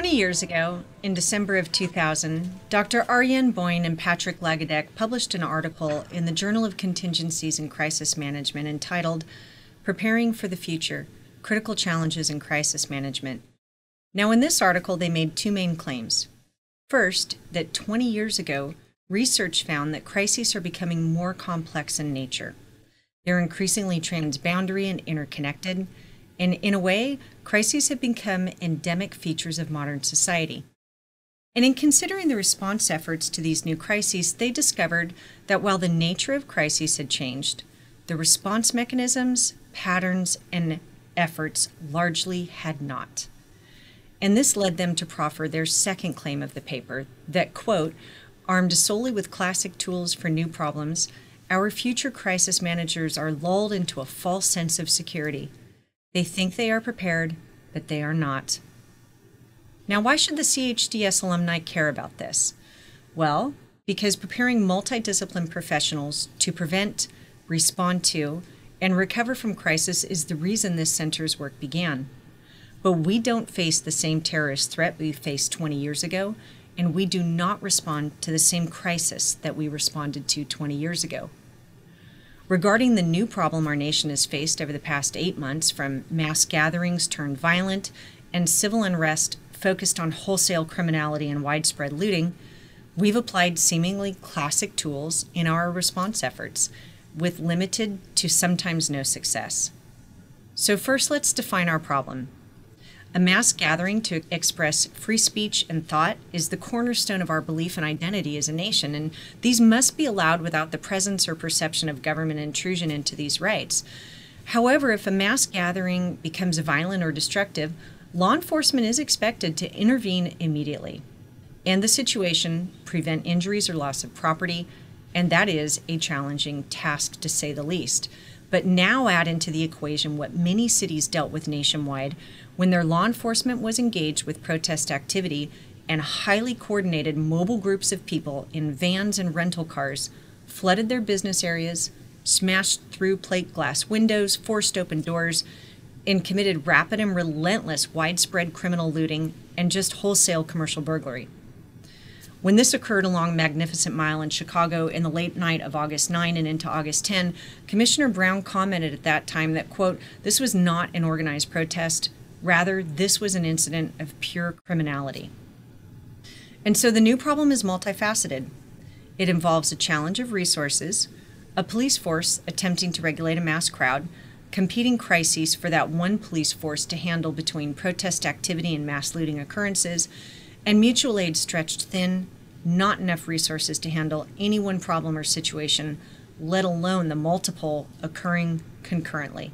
20 years ago, in December of 2000, Dr. Arjen Boin and Patrick Lagadec published an article in the Journal of Contingencies and Crisis Management entitled Preparing for the Future Critical Challenges in Crisis Management. Now, in this article, they made two main claims. First, that 20 years ago, research found that crises are becoming more complex in nature. They're increasingly transboundary and interconnected and in a way, crises have become endemic features of modern society. And in considering the response efforts to these new crises, they discovered that while the nature of crises had changed, the response mechanisms, patterns, and efforts largely had not. And this led them to proffer their second claim of the paper that, quote, armed solely with classic tools for new problems, our future crisis managers are lulled into a false sense of security they think they are prepared, but they are not. Now, why should the CHDS alumni care about this? Well, because preparing multidiscipline professionals to prevent, respond to, and recover from crisis is the reason this center's work began. But we don't face the same terrorist threat we faced 20 years ago, and we do not respond to the same crisis that we responded to 20 years ago. Regarding the new problem our nation has faced over the past eight months, from mass gatherings turned violent and civil unrest focused on wholesale criminality and widespread looting, we've applied seemingly classic tools in our response efforts with limited to sometimes no success. So, first, let's define our problem. A mass gathering to express free speech and thought is the cornerstone of our belief and identity as a nation, and these must be allowed without the presence or perception of government intrusion into these rights. However, if a mass gathering becomes violent or destructive, law enforcement is expected to intervene immediately and the situation, prevent injuries or loss of property, and that is a challenging task to say the least. But now add into the equation what many cities dealt with nationwide when their law enforcement was engaged with protest activity and highly coordinated mobile groups of people in vans and rental cars flooded their business areas, smashed through plate glass windows, forced open doors, and committed rapid and relentless widespread criminal looting and just wholesale commercial burglary. When this occurred along Magnificent Mile in Chicago in the late night of August 9 and into August 10, Commissioner Brown commented at that time that, quote, this was not an organized protest. Rather, this was an incident of pure criminality. And so the new problem is multifaceted. It involves a challenge of resources, a police force attempting to regulate a mass crowd, competing crises for that one police force to handle between protest activity and mass looting occurrences, and mutual aid stretched thin, not enough resources to handle any one problem or situation, let alone the multiple occurring concurrently.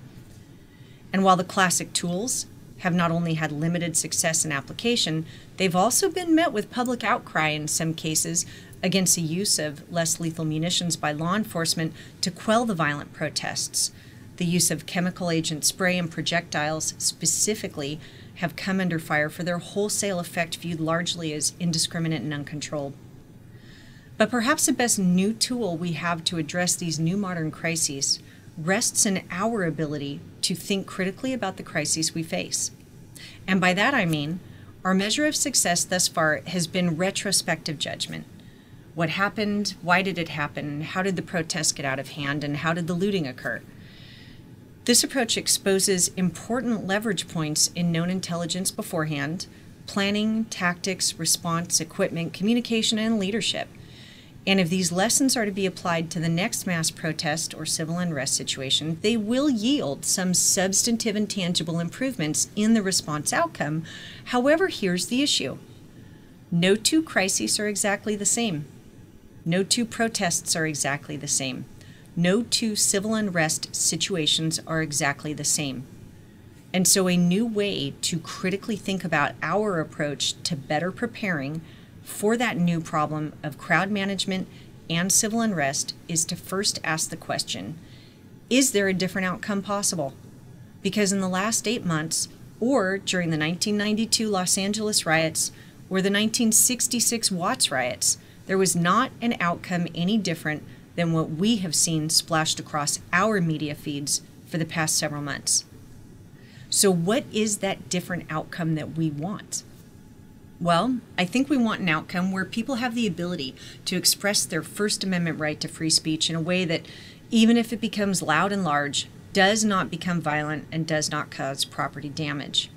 And while the classic tools have not only had limited success in application, they've also been met with public outcry in some cases against the use of less lethal munitions by law enforcement to quell the violent protests. The use of chemical agent spray and projectiles specifically have come under fire for their wholesale effect viewed largely as indiscriminate and uncontrolled. But perhaps the best new tool we have to address these new modern crises rests in our ability to think critically about the crises we face. And by that I mean, our measure of success thus far has been retrospective judgment. What happened? Why did it happen? How did the protests get out of hand? And how did the looting occur? This approach exposes important leverage points in known intelligence beforehand planning, tactics, response, equipment, communication, and leadership. And if these lessons are to be applied to the next mass protest or civil unrest situation, they will yield some substantive and tangible improvements in the response outcome. However, here's the issue no two crises are exactly the same, no two protests are exactly the same. No two civil unrest situations are exactly the same. And so, a new way to critically think about our approach to better preparing for that new problem of crowd management and civil unrest is to first ask the question Is there a different outcome possible? Because in the last eight months, or during the 1992 Los Angeles riots or the 1966 Watts riots, there was not an outcome any different than what we have seen splashed across our media feeds for the past several months. So, what is that different outcome that we want? Well, I think we want an outcome where people have the ability to express their First Amendment right to free speech in a way that, even if it becomes loud and large, does not become violent and does not cause property damage.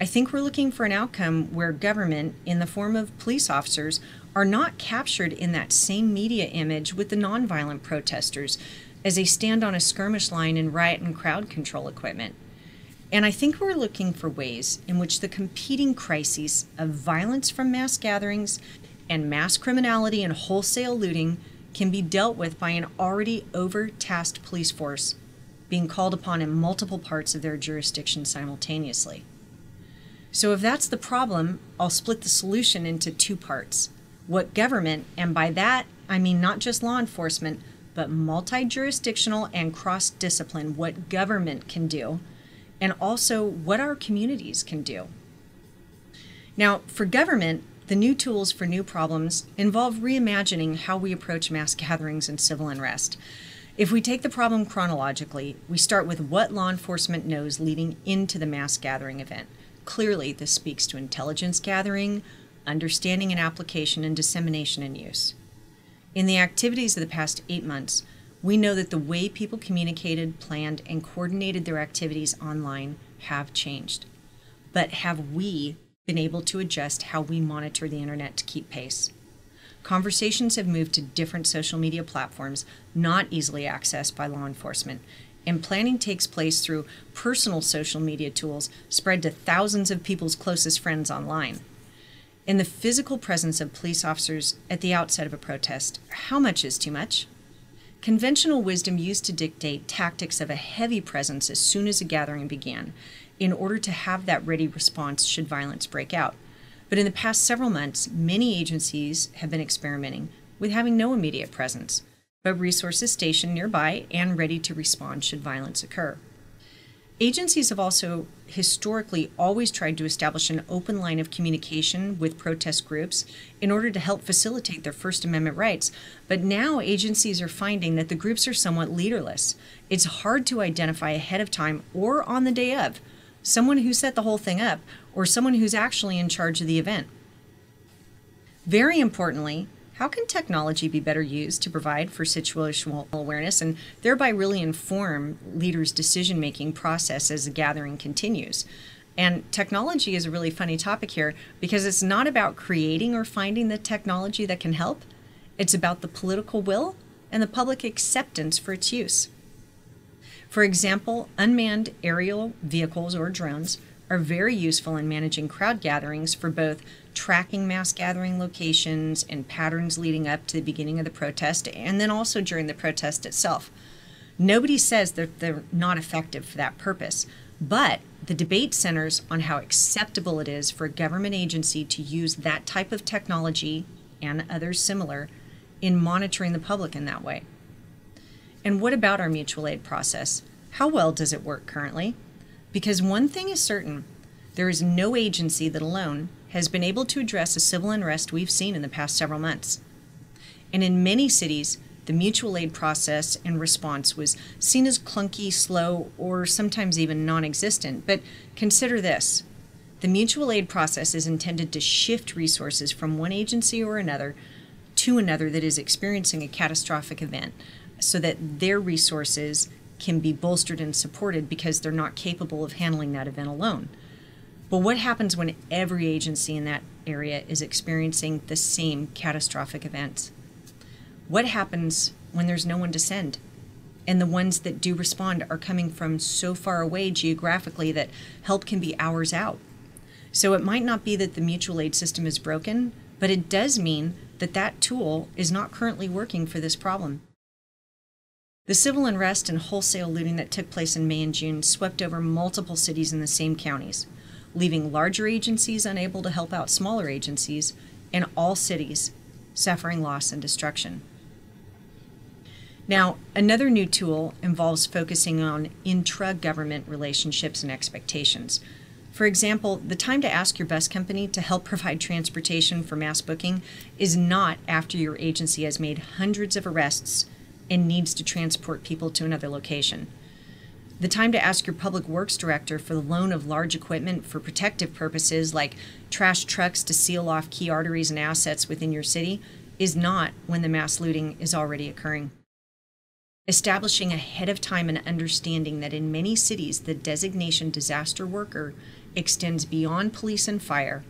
I think we're looking for an outcome where government, in the form of police officers, are not captured in that same media image with the nonviolent protesters as they stand on a skirmish line in riot and crowd control equipment. And I think we're looking for ways in which the competing crises of violence from mass gatherings and mass criminality and wholesale looting can be dealt with by an already overtasked police force being called upon in multiple parts of their jurisdiction simultaneously. So, if that's the problem, I'll split the solution into two parts what government, and by that I mean not just law enforcement, but multi jurisdictional and cross discipline, what government can do, and also what our communities can do. Now, for government, the new tools for new problems involve reimagining how we approach mass gatherings and civil unrest. If we take the problem chronologically, we start with what law enforcement knows leading into the mass gathering event. Clearly, this speaks to intelligence gathering, understanding and application, and dissemination and use. In the activities of the past eight months, we know that the way people communicated, planned, and coordinated their activities online have changed. But have we been able to adjust how we monitor the internet to keep pace? Conversations have moved to different social media platforms not easily accessed by law enforcement, and planning takes place through personal social media tools spread to thousands of people's closest friends online. In the physical presence of police officers at the outset of a protest, how much is too much? Conventional wisdom used to dictate tactics of a heavy presence as soon as a gathering began, in order to have that ready response should violence break out. But in the past several months, many agencies have been experimenting with having no immediate presence but resources stationed nearby and ready to respond should violence occur. Agencies have also historically always tried to establish an open line of communication with protest groups in order to help facilitate their First Amendment rights. But now agencies are finding that the groups are somewhat leaderless. It's hard to identify ahead of time or on the day of someone who set the whole thing up or someone who's actually in charge of the event. Very importantly, how can technology be better used to provide for situational awareness and thereby really inform leaders' decision making process as the gathering continues? And technology is a really funny topic here because it's not about creating or finding the technology that can help, it's about the political will and the public acceptance for its use. For example, unmanned aerial vehicles or drones are very useful in managing crowd gatherings for both tracking mass gathering locations and patterns leading up to the beginning of the protest and then also during the protest itself. Nobody says that they're not effective for that purpose, but the debate centers on how acceptable it is for a government agency to use that type of technology and others similar in monitoring the public in that way. And what about our mutual aid process? How well does it work currently? Because one thing is certain there is no agency that alone has been able to address the civil unrest we've seen in the past several months. And in many cities, the mutual aid process and response was seen as clunky, slow, or sometimes even non existent. But consider this the mutual aid process is intended to shift resources from one agency or another to another that is experiencing a catastrophic event so that their resources can be bolstered and supported because they're not capable of handling that event alone. But what happens when every agency in that area is experiencing the same catastrophic events? What happens when there's no one to send? And the ones that do respond are coming from so far away geographically that help can be hours out. So it might not be that the mutual aid system is broken, but it does mean that that tool is not currently working for this problem. The civil unrest and wholesale looting that took place in May and June swept over multiple cities in the same counties, leaving larger agencies unable to help out smaller agencies, and all cities suffering loss and destruction. Now, another new tool involves focusing on intra government relationships and expectations. For example, the time to ask your bus company to help provide transportation for mass booking is not after your agency has made hundreds of arrests and needs to transport people to another location. The time to ask your public works director for the loan of large equipment for protective purposes like trash trucks to seal off key arteries and assets within your city is not when the mass looting is already occurring. Establishing ahead of time an understanding that in many cities the designation disaster worker extends beyond police and fire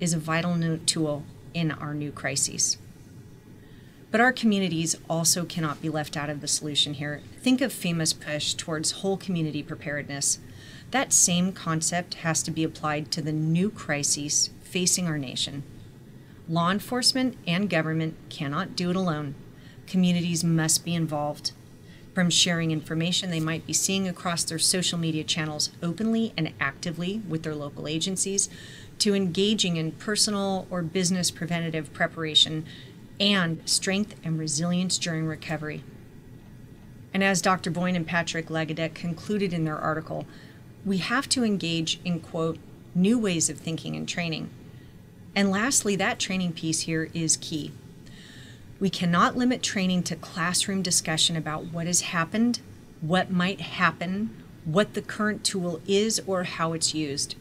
is a vital tool in our new crises. But our communities also cannot be left out of the solution here. Think of FEMA's push towards whole community preparedness. That same concept has to be applied to the new crises facing our nation. Law enforcement and government cannot do it alone. Communities must be involved. From sharing information they might be seeing across their social media channels openly and actively with their local agencies, to engaging in personal or business preventative preparation and strength and resilience during recovery. And as Dr. Boin and Patrick Lagadec concluded in their article, we have to engage in, quote, new ways of thinking and training. And lastly, that training piece here is key. We cannot limit training to classroom discussion about what has happened, what might happen, what the current tool is, or how it's used.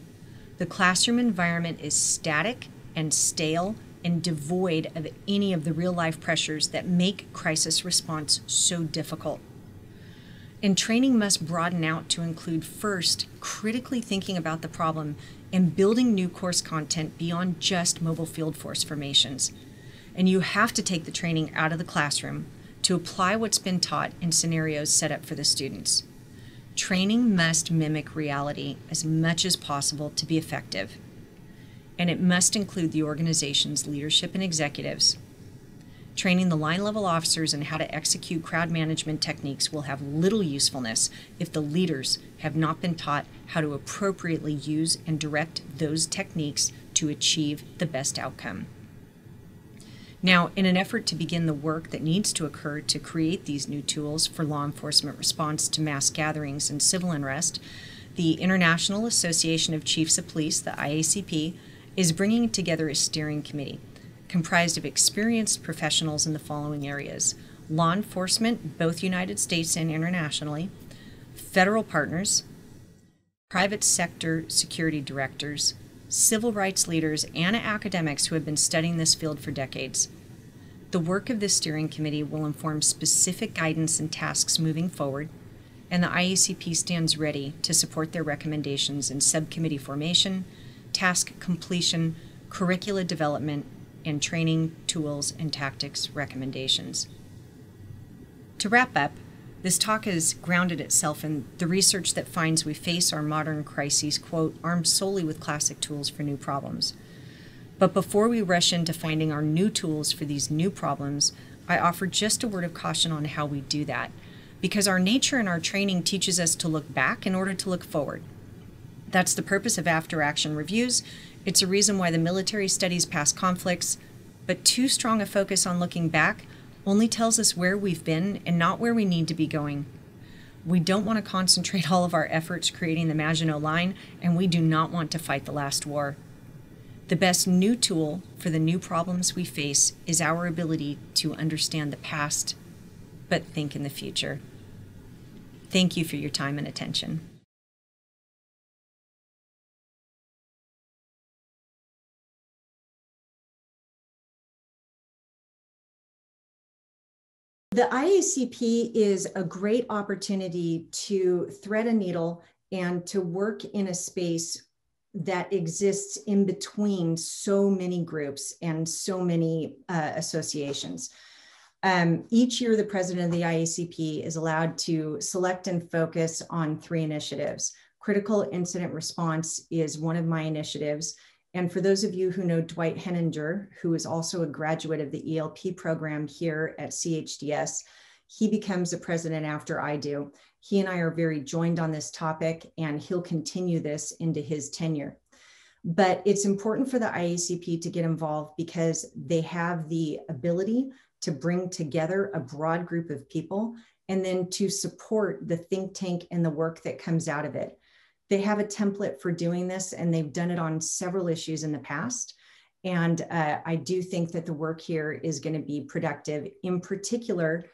The classroom environment is static and stale and devoid of any of the real life pressures that make crisis response so difficult. And training must broaden out to include first, critically thinking about the problem and building new course content beyond just mobile field force formations. And you have to take the training out of the classroom to apply what's been taught in scenarios set up for the students. Training must mimic reality as much as possible to be effective and it must include the organization's leadership and executives. Training the line level officers in how to execute crowd management techniques will have little usefulness if the leaders have not been taught how to appropriately use and direct those techniques to achieve the best outcome. Now, in an effort to begin the work that needs to occur to create these new tools for law enforcement response to mass gatherings and civil unrest, the International Association of Chiefs of Police, the IACP, is bringing together a steering committee comprised of experienced professionals in the following areas. Law enforcement, both United States and internationally, federal partners, private sector security directors, civil rights leaders, and academics who have been studying this field for decades. The work of this steering committee will inform specific guidance and tasks moving forward, and the IACP stands ready to support their recommendations in subcommittee formation, task completion, curricula development, and training tools and tactics recommendations. To wrap up, this talk has grounded itself in the research that finds we face our modern crises, quote, armed solely with classic tools for new problems. But before we rush into finding our new tools for these new problems, I offer just a word of caution on how we do that, because our nature and our training teaches us to look back in order to look forward. That's the purpose of after action reviews. It's a reason why the military studies past conflicts, but too strong a focus on looking back only tells us where we've been and not where we need to be going. We don't want to concentrate all of our efforts creating the Maginot Line, and we do not want to fight the last war. The best new tool for the new problems we face is our ability to understand the past, but think in the future. Thank you for your time and attention. The IACP is a great opportunity to thread a needle and to work in a space that exists in between so many groups and so many uh, associations. Um, each year, the president of the IACP is allowed to select and focus on three initiatives. Critical incident response is one of my initiatives. And for those of you who know Dwight Henninger, who is also a graduate of the ELP program here at CHDS, he becomes the president after I do. He and I are very joined on this topic, and he'll continue this into his tenure. But it's important for the IACP to get involved because they have the ability to bring together a broad group of people and then to support the think tank and the work that comes out of it. They have a template for doing this, and they've done it on several issues in the past. And uh, I do think that the work here is going to be productive, in particular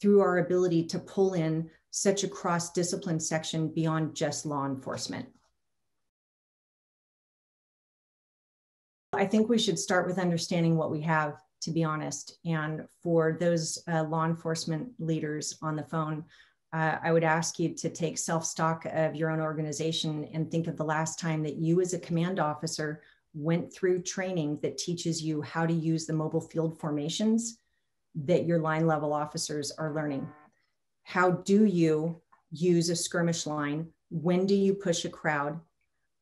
through our ability to pull in such a cross discipline section beyond just law enforcement? I think we should start with understanding what we have, to be honest. And for those uh, law enforcement leaders on the phone, uh, I would ask you to take self stock of your own organization and think of the last time that you, as a command officer, went through training that teaches you how to use the mobile field formations that your line level officers are learning. How do you use a skirmish line? When do you push a crowd?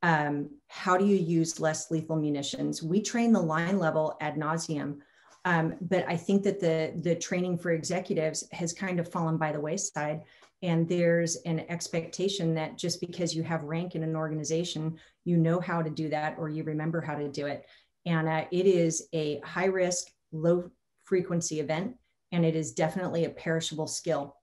Um, how do you use less lethal munitions? We train the line level ad nauseum, um, but I think that the the training for executives has kind of fallen by the wayside. And there's an expectation that just because you have rank in an organization, you know how to do that or you remember how to do it. And uh, it is a high risk, low frequency event, and it is definitely a perishable skill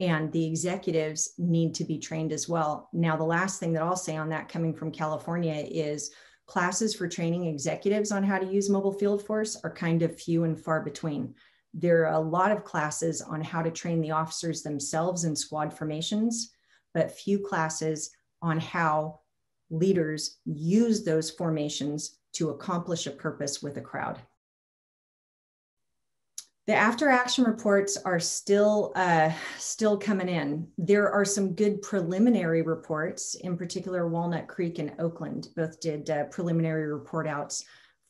and the executives need to be trained as well. Now, the last thing that I'll say on that coming from California is classes for training executives on how to use mobile field force are kind of few and far between. There are a lot of classes on how to train the officers themselves in squad formations, but few classes on how leaders use those formations to accomplish a purpose with a crowd. The after action reports are still uh, still coming in. There are some good preliminary reports, in particular Walnut Creek and Oakland both did uh, preliminary report outs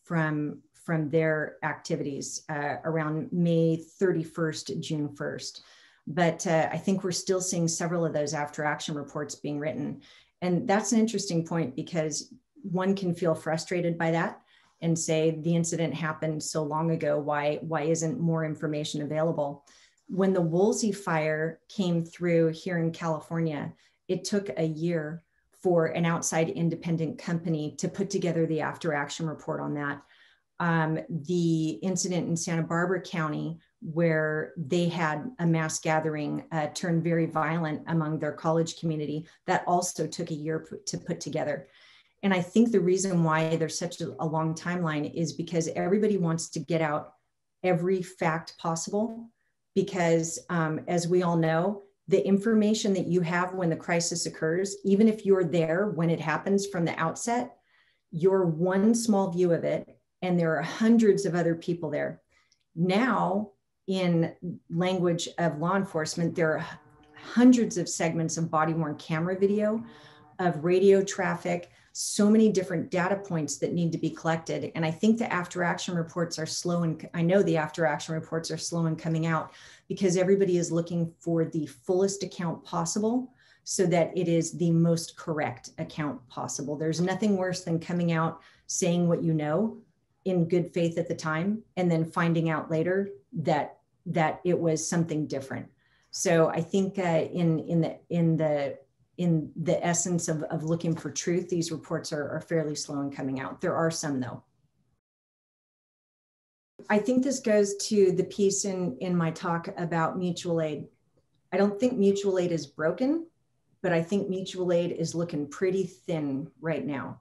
from from their activities uh, around May 31st, June 1st. But uh, I think we're still seeing several of those after action reports being written. And that's an interesting point because one can feel frustrated by that and say the incident happened so long ago why why isn't more information available when the woolsey fire came through here in california it took a year for an outside independent company to put together the after action report on that um, the incident in santa barbara county where they had a mass gathering uh, turned very violent among their college community that also took a year to put together and I think the reason why there's such a, long timeline is because everybody wants to get out every fact possible. Because um, as we all know, the information that you have when the crisis occurs, even if you're there when it happens from the outset, you're one small view of it, and there are hundreds of other people there. Now, in language of law enforcement, there are hundreds of segments of body worn camera video, of radio traffic, so many different data points that need to be collected. And I think the after action reports are slow and I know the after action reports are slow in coming out because everybody is looking for the fullest account possible so that it is the most correct account possible. There's nothing worse than coming out saying what you know in good faith at the time and then finding out later that that it was something different. So I think uh, in in the in the in the essence of, of looking for truth, these reports are, are fairly slow in coming out. There are some though. I think this goes to the piece in, in my talk about mutual aid. I don't think mutual aid is broken, but I think mutual aid is looking pretty thin right now.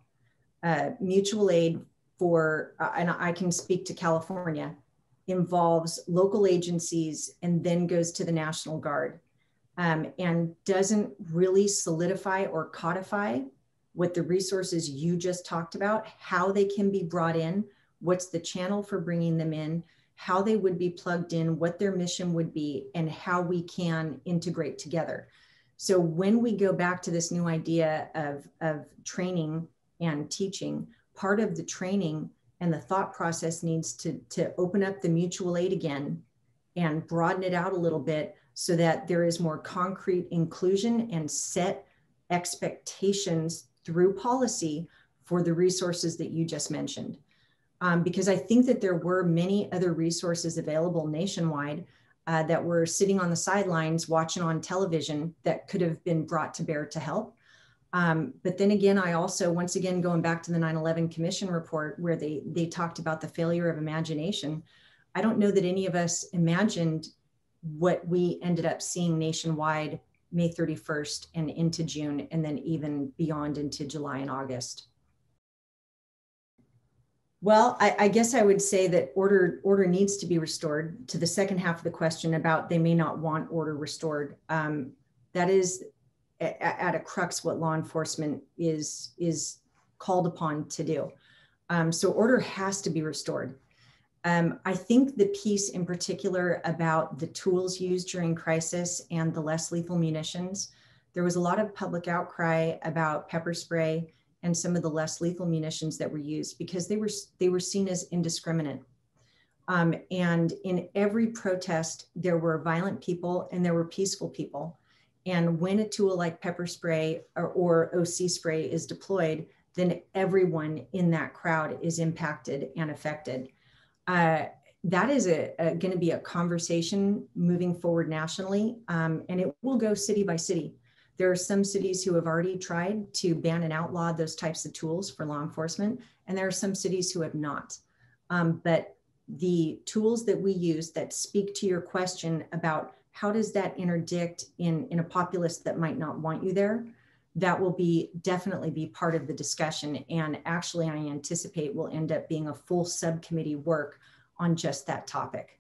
Uh, mutual aid for, uh, and I can speak to California, involves local agencies and then goes to the National Guard um, and doesn't really solidify or codify what the resources you just talked about, how they can be brought in, what's the channel for bringing them in, how they would be plugged in, what their mission would be, and how we can integrate together. So when we go back to this new idea of, of training and teaching, part of the training and the thought process needs to, to open up the mutual aid again and broaden it out a little bit so that there is more concrete inclusion and set expectations through policy for the resources that you just mentioned. Um, because I think that there were many other resources available nationwide uh, that were sitting on the sidelines watching on television that could have been brought to bear to help. Um, but then again, I also, once again, going back to the 9 11 Commission report where they, they talked about the failure of imagination, I don't know that any of us imagined what we ended up seeing nationwide May 31st and into June, and then even beyond into July and August. Well, I, I, guess I would say that order order needs to be restored. To the second half of the question about they may not want order restored. Um, That is at a crux what law enforcement is is called upon to do. Um, so order has to be restored. Um, I think the piece in particular about the tools used during crisis and the less lethal munitions, there was a lot of public outcry about pepper spray and some of the less lethal munitions that were used because they were they were seen as indiscriminate. Um, and in every protest, there were violent people and there were peaceful people. And when a tool like pepper spray or, or OC spray is deployed, then everyone in that crowd is impacted and affected. Uh, that is a, a going to be a conversation moving forward nationally, um, and it will go city by city. There are some cities who have already tried to ban and outlaw those types of tools for law enforcement, and there are some cities who have not. Um, but the tools that we use that speak to your question about how does that interdict in, in a populace that might not want you there, that will be definitely be part of the discussion. And actually, I anticipate will end up being a full subcommittee work on just that topic.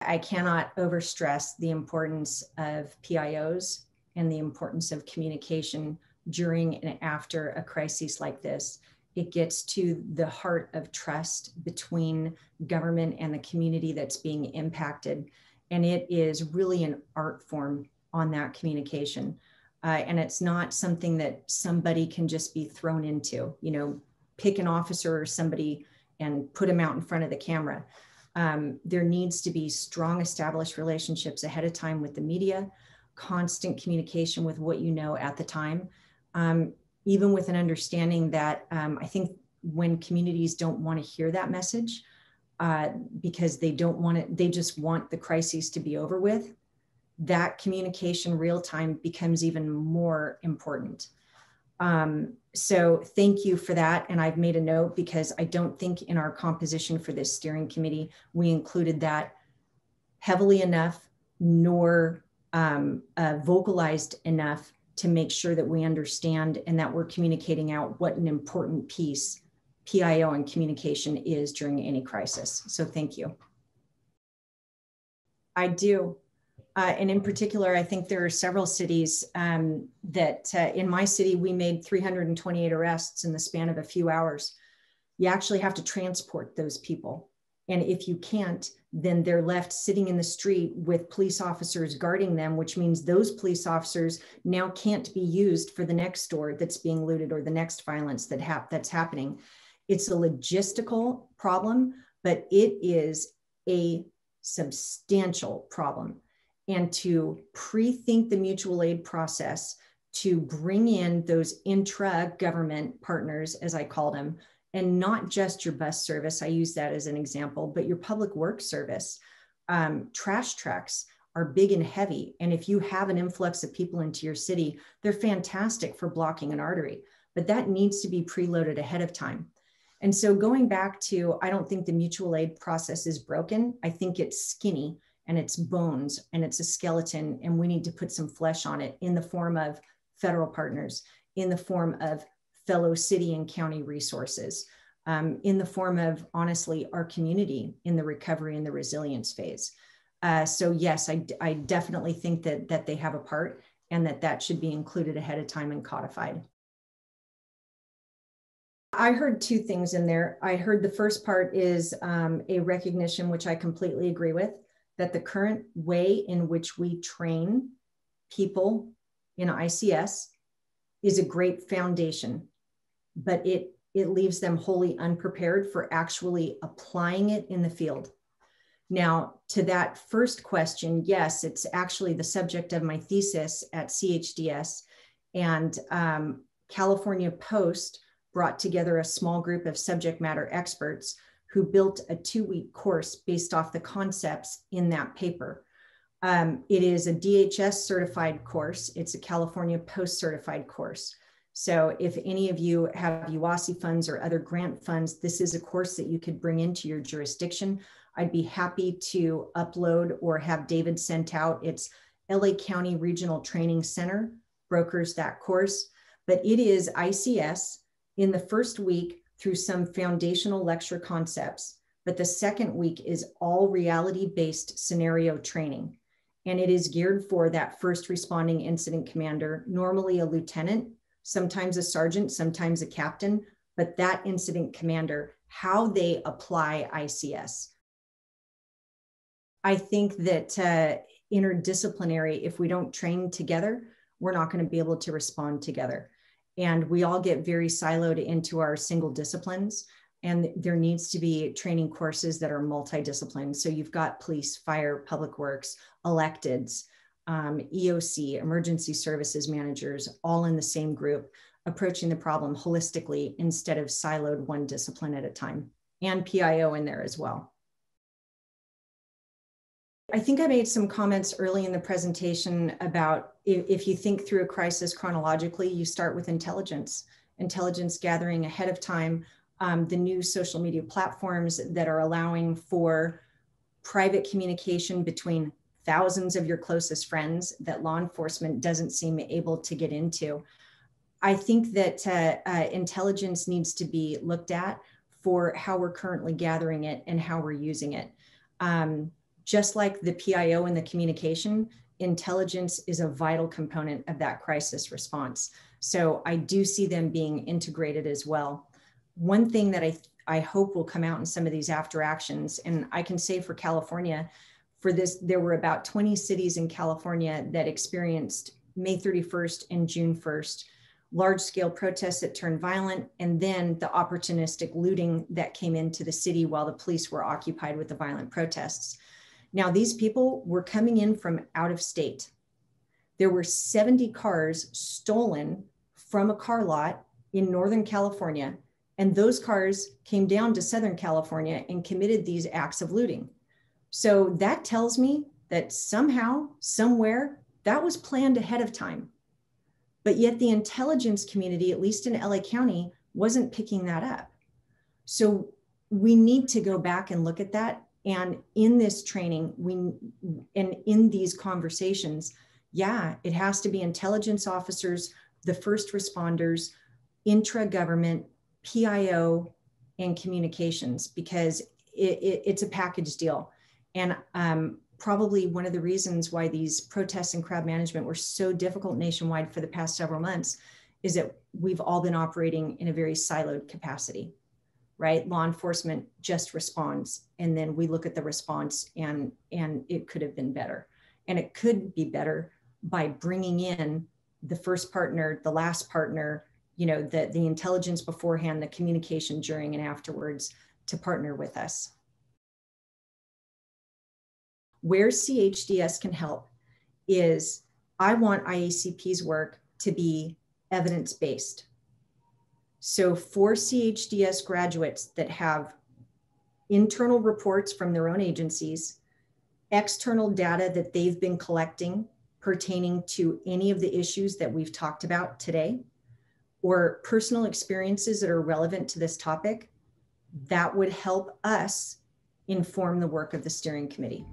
I cannot overstress the importance of PIOs and the importance of communication during and after a crisis like this. It gets to the heart of trust between government and the community that's being impacted. And it is really an art form on that communication. Uh, and it's not something that somebody can just be thrown into, you know, pick an officer or somebody and put them out in front of the camera. Um, there needs to be strong established relationships ahead of time with the media, constant communication with what you know at the time, um, even with an understanding that um, I think when communities don't want to hear that message uh, because they don't want it, they just want the crises to be over with, that communication real time becomes even more important. Um, so thank you for that. And I've made a note because I don't think in our composition for this steering committee, we included that heavily enough, nor um, uh, vocalized enough to make sure that we understand and that we're communicating out what an important piece PIO and communication is during any crisis. So thank you. I do. Uh, and in particular, I think there are several cities um, that uh, in my city, we made 328 arrests in the span of a few hours. You actually have to transport those people. And if you can't, then they're left sitting in the street with police officers guarding them, which means those police officers now can't be used for the next store that's being looted or the next violence that hap- that's happening. It's a logistical problem, but it is a substantial problem. And to pre think the mutual aid process, to bring in those intra government partners, as I call them, and not just your bus service. I use that as an example, but your public works service. Um, trash trucks are big and heavy. And if you have an influx of people into your city, they're fantastic for blocking an artery, but that needs to be preloaded ahead of time. And so going back to, I don't think the mutual aid process is broken. I think it's skinny and it's bones and it's a skeleton, and we need to put some flesh on it in the form of federal partners, in the form of fellow city and county resources um, in the form of, honestly, our community in the recovery and the resilience phase. Uh, so yes, I, I definitely think that, that they have a part and that that should be included ahead of time and codified. I heard two things in there. I heard the first part is um, a recognition, which I completely agree with, that the current way in which we train people in ICS is a great foundation but it it leaves them wholly unprepared for actually applying it in the field. Now, to that first question, yes, it's actually the subject of my thesis at CHDS. And um, California Post brought together a small group of subject matter experts who built a two week course based off the concepts in that paper. Um, it is a DHS certified course, it's a California Post certified course. So if any of you have UASI funds or other grant funds, this is a course that you could bring into your jurisdiction. I'd be happy to upload or have David sent out. It's LA County Regional Training Center brokers that course, but it is ICS in the first week through some foundational lecture concepts. But the second week is all reality based scenario training. and it is geared for that first responding incident commander, normally a lieutenant, sometimes a sergeant, sometimes a captain, but that incident commander, how they apply ICS. I think that uh, interdisciplinary, if we don't train together, we're not going to be able to respond together. And we all get very siloed into our single disciplines. And there needs to be training courses that are multidisciplined. So you've got police, fire, public works, electeds, um, EOC, emergency services managers, all in the same group, approaching the problem holistically instead of siloed one discipline at a time, and PIO in there as well. I think I made some comments early in the presentation about if, if, you think through a crisis chronologically, you start with intelligence, intelligence gathering ahead of time, um, the new social media platforms that are allowing for private communication between thousands of your closest friends that law enforcement doesn't seem able to get into. I think that uh, uh, intelligence needs to be looked at for how we're currently gathering it and how we're using it. Um, just like the PIO and the communication, intelligence is a vital component of that crisis response. So I do see them being integrated as well. One thing that I, I hope will come out in some of these after actions, and I can say for California, for this, there were about 20 cities in California that experienced May 31st and June 1st large scale protests that turned violent, and then the opportunistic looting that came into the city while the police were occupied with the violent protests. Now, these people were coming in from out of state. There were 70 cars stolen from a car lot in Northern California, and those cars came down to Southern California and committed these acts of looting. So that tells me that somehow, somewhere, that was planned ahead of time. But yet the intelligence community, at least in LA County, wasn't picking that up. So we need to go back and look at that. And in this training, we and in these conversations, yeah, it has to be intelligence officers, the first responders, intra government, PIO, and communications, because it, it, it's a package deal. And um, probably one of the reasons why these protests and crowd management were so difficult nationwide for the past several months is that we've all been operating in a very siloed capacity, right? Law enforcement just responds, and then we look at the response, and and it could have been better, and it could be better by bringing in the first partner, the last partner, you know, the the intelligence beforehand, the communication during and afterwards to partner with us where CHDS can help is I want IACP's work to be evidence based. So for CHDS graduates that have internal reports from their own agencies, external data that they've been collecting pertaining to any of the issues that we've talked about today, or personal experiences that are relevant to this topic, that would help us inform the work of the steering committee.